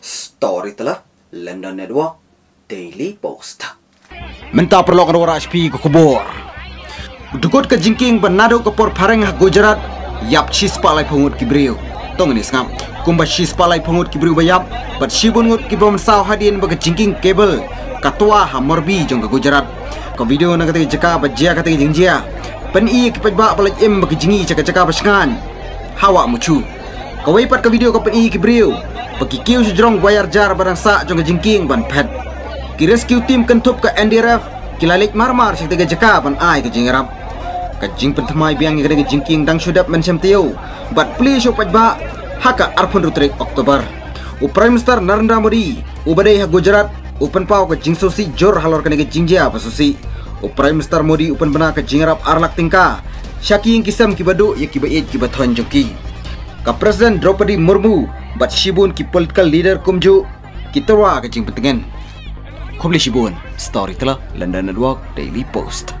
Story telah London Network Daily Post. Menta perlu kan wara HP ke kubur. Dukut ke jingking benado ke por pareng Gujarat yap chis palai pungut kibriu. Tong ni sngam. Kumba chis palai pungut kibriu bayap, but shibun ngut kibom saw hadin baga jingking kabel katua ha morbi jong ke Gujarat. Ko video na kata jaka ba jia kata jingjia. Pen i ki pajba balaj em baga jingi caka caka pasangan. Hawa mucu. Kawai pat ke video ko pen i kibriu. Bagi kiu sejrong bayar jar barang sa jong ke jingking ban pet. Ki rescue team kentup ke NDRF kilalik marmar sik tega jeka pan ai ke jingrap ka jing pentamai biang ke jingking dang sudap men sem teu but please upat ba haka arpun rutrik oktober. U prime minister narendra modi u badai ha gujarat upen pau ke jing sosi jor halor ke ke jingjia pasusi u prime minister modi upen bena ke jingrap arlak tingka yang kisam kibadu ya kibaid kibathon joki ka president Draupadi Murmu bat shibun ki political leader kumju kita ke jing pentengan Kubli Shibun, Story telah London Network Daily Post.